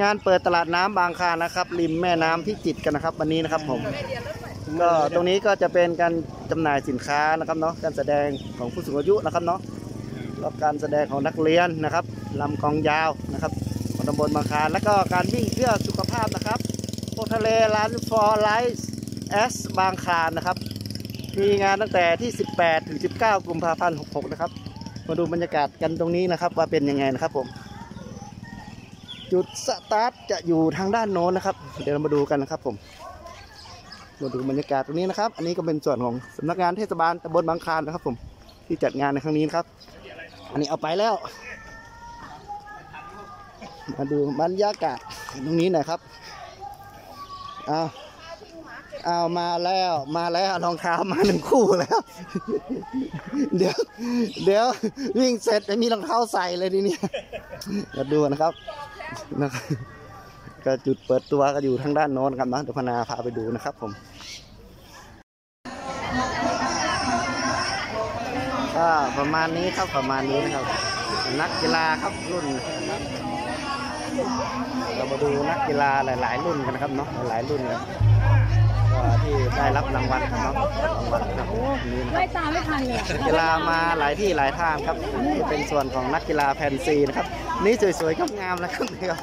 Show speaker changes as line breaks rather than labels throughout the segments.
งานเปิดตลาดน้ำบางคลานนะครับ ริมแม่น้ำพิจิตรกันนะครับ วันนี้นะครับผมก็ตรงนี้ก็จะเป็นการจำหน่ายสินค้านะครับเนาะการแสดงของผู้สูงอายุนะครับเนาะแล้วการแสดงของนักเรียนนะครับรำกลองยาวนะครับของตำบลบางคลานแล้วก็การวิ่งเพื่อสุขภาพนะครับโพทะเล run for life at บางคลานนะครับ มีงานตั้งแต่ที่ 18 ถึง 19 กุมภาพันธ์ 66 นะครับ มาดูบรรยากาศกันตรงนี้นะครับ ว่าเป็นยังไงนะครับผม จุดสตาร์ทจะอยู่ทางด้านโน้นนะครับ เดี๋ยวเรามาดูกันนะครับผมมาดูบรรยากาศตรงนี้นะครับ อันนี้ก็เป็นส่วนของสำนักงานเทศบาลตำบลบางคานนะครับ ผมที่จัดงานในครั้งนี้นะครับ อันนี้เอาไปแล้ว มาดูบรรยากาศตรงนี้หน่อยครับอ้าว เอามาแล้วมาแล้วรองเท้ามาหนึ่งคู่แล้ว เดี๋ยว เดี๋ยววิ่งเสร็จไม่มีรองเท้าใส่เลยทีนี้มาดูนะครับนะครับก็จุดเปิดตัวก็อยู่ทางด้านโน้นครับนะเดี๋ยวพนาพาไปดูนะครับผมก็ประมาณนี้ครับประมาณนี้นะครับ นักกีฬาครับรุ่น เรามาดูนักกีฬาหลาย ๆ รุ่นกันนะครับเนาะหลายรุ่นครับก็ ที่ได้รับรางวัลครับเนาะรางวัลครับนี่นะค
ไล่
รับ
ตามไม่ทันเลย
นักกีฬามาหลายที่หลายทางครับนี่เป็นส่วนของนักกีฬาแฟนซีนะครับนี่สวยๆงามๆแล้วครับนี่ครับ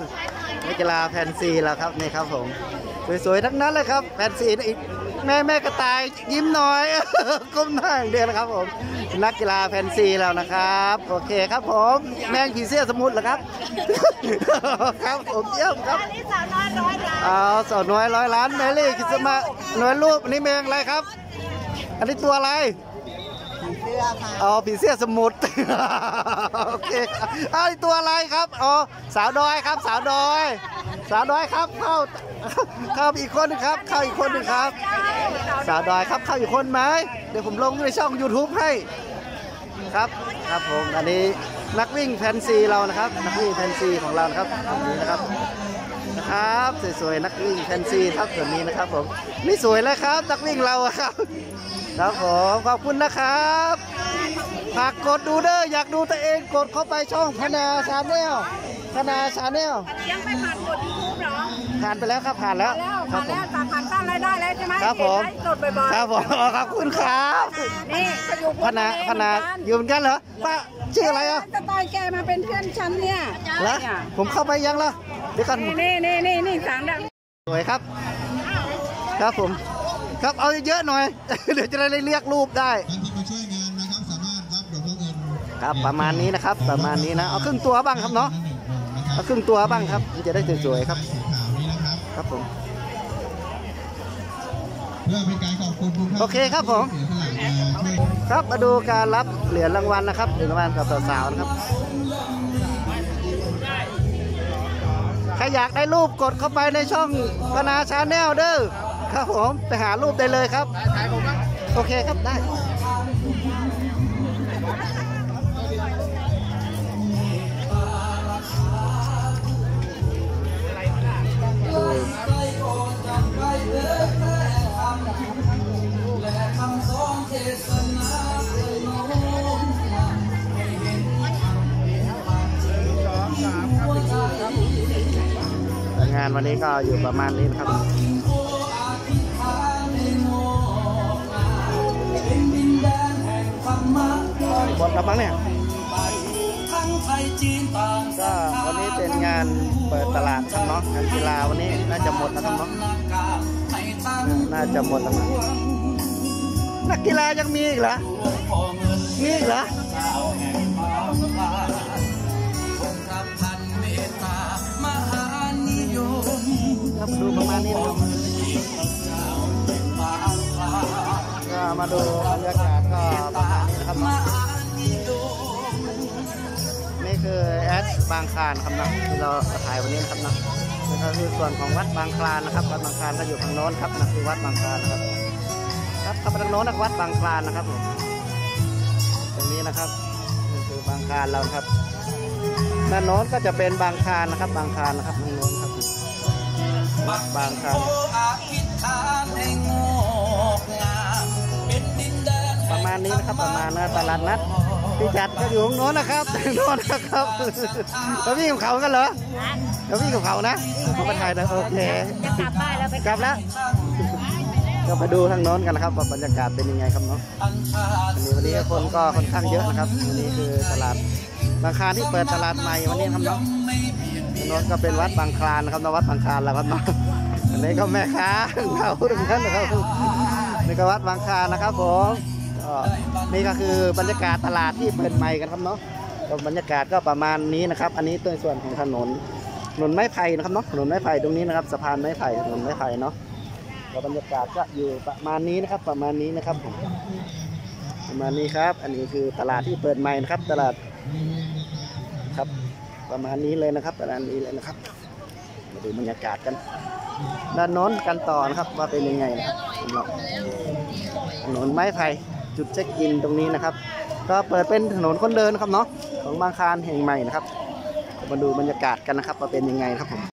นักกีฬาแฟนซีแล้วครับนี่ครับผม สวยๆทั้งนั้นเลยครับแฟนซีอีกแม่แม่กระต่ายยิ้มหน่อยก้มหน้าอย่างเดียวนะครับผมนักกีฬาแฟนซีแล้วนะครับ โอเคครับผมนางผีเสื้อสมุทรเหรอครับ ครับผมเยี่ยมครับ
นี่สาวน้อยร้อยล้าน
เอาสาวน้อยร้อยล้านแมรี่คิดมาหน่วยรูปอันนี้แมงอะไรครับ อันนี้ตัวอะไร
เสื้อค่ะ
อ๋อผีเสื้อสมุทรโอเคครับอ้าวนี่ตัวอะไรครับอ๋อสาวดอยครับ สาวดอย สาวดอยครับเข้า เข้าอีกคนหนึงครับ เข้าอีกคนหนึงครับ สาวดอยครับเข้าอีกคนไหมเดี๋ยวผมลงในช่อง YouTube ให้ครับครับผมอันนี้นักวิ่งแฟนซีเรานะครับนักวิ่งแฟนซีของเรานะครับตรงนี้นะครับนะครับสวยๆนักวิ่งแฟนซีครับส่วนนี้นะครับผมนี่สวยแล้วครับนักวิ่งเราครับครับผมขอบคุณนะครับฝากกดดูเด้ออยากดูตัวเองกดเข้าไปช่องพนาชาแนลพนาชาแนล
ยังไม่ผ่านกดยูทู
ผ่านไปแล้วครับผ่านแล้ว
แล้ว
ครั
ผ่า
บ
น
ผม
แล้วจากผ่านสร้างรายได้แล้วใช่ไหม
ครับผม
เห็นไหสดบ่อยๆ
ครับผมขอบคุณครับ
นี่ก็อยู่
พนาพนาอยู่เหมือนกันเหรอป้าชื่ออะไรอะ
จะตายแกมาเป็นเพื่อนฉันเนี่ย
แล้วผมเข้าไปยังล่ะเดี๋ยวก่อน
นี่นี่นี่นี่สามดัง
สวยครับ ครับผม ครับเอาเยอะๆหน่อย เดี๋ยวจะได้เรียกรูปได้
ท่านที่มาช่วยงานนะครับสามารถรับดอกบัวเงิน
ครับประมาณนี้นะครับ ประมาณนี้นะ เอาครึ่งตัวบ้างครับเนาะ
หนึ่งองค์นะครับ
เอาครึ่งตัวบ้างครับมันจะได้สวยๆครับ
สีขาวนี้นะ ครับ
ครับผม
เพื่อเป็นการขอบคุณทุกท่าน
โอเคครับผม
ที่เสียสละมาช่วย
ครับมาดูการรับเหรียญรางวัลนะครับเหรียญรางวัลกับสาวๆนะครับใครอยากได้รูปกดเข้าไปในช่องพนาชาแนลเด้อครับผมไปหารูปได้เลยครับโอเคครับได้ งานวันนี้ก็อยู่ประมาณนี้นะครับหมดแล้วมั้งเนี่ยก็วันนี้เป็นงานเปิดตลาดครับเนาะงานกีฬาวันนี้น่าจะหมดแล้วครับเนาะน่าจะหมดแล้วมั้งนักกีฬายังมีอีกเหรอมีอีกเหรอ ครับดูประมาณนี้นะครับก็มาดูบรรยากาศก็ประมาณนี้นะครับนี่คือแอดบางคลานครับนะที่เราถ่ายวันนี้นะครับนะนี่ก็คือส่วนของวัดบางคลานนะครับวัดบางคลานก็อยู่ทางโน้นครับนะคือวัดบางคลานนะครับครับเขาไปทางโน้นนะวัดบางคลานนะครับผมตรงนี้นะครับนี่คือบางคลานเราครับด้านโน้นก็จะเป็นบางคลานนะครับ บางคลานนะครับทางโน้นครับ วัดบางคลานประมาณนี้นะครับประมาณนะตลาดนัดพี่จัดก็อยู่ตรงโน้นนะครับทางโน้นนะครับมาวิ่งกับเขากันเหรอแล้ววิ่งกับเขานะเขาไปถ่ายนะโอเค
จะกลับบ้านแล้วไป
กลับแล้วก็ไปดูทางโน้นกันนะครับว่าบรรยากาศเป็นยังไงครับเนาะวันนี้วันนี้คนก็ค่อนข้างเยอะนะครับวันนี้คือตลาดบางคลานที่เปิดตลาดใหม่วันนี้ครับเนาะทาง โน้นก็เป็นวัดบางคลานนะครับนวัดบางคลานแล้วครับเนาะอันนี้ก็แม่ค้าเราเหมือนกันนะครับนี่ก็วัดบางคลานนะครับผมนี่ก็คือบรรยากาศตลาดที่เปิดใหม่กันครับเนาะบรรยากาศก็ประมาณนี้นะครับ อันนี้ตัวส่วนของถนนถนนไม้ไผ่นะครับเนาะถนนไม้ไผ่ตรงนี้นะครับสะพานไม้ไผ่ถนนไม้ไผ่เนาะก็บรรยากาศก็อยู่ประมาณนี้นะครับ ประมาณนี้นะครับผมประมาณนี้ครับ อันนี้คือตลาดที่เปิดใหม่นะครับ ตลาด ประมาณนี้เลยนะครับ ประมาณนี้เลยนะครับ มาดูบรรยากาศกัน ด้านโน้นกันต่อนะครับว่าเป็นยังไงนะครับสำหรับถนนไม้ไผ่จุดเช็คอินตรงนี้นะครับ ก็เปิดเป็นถนนคนเดินนะครับเนาะของบางคานแห่งใหม่นะครับ มาดูบรรยากาศกันนะครับว่าเป็นยังไงครับผม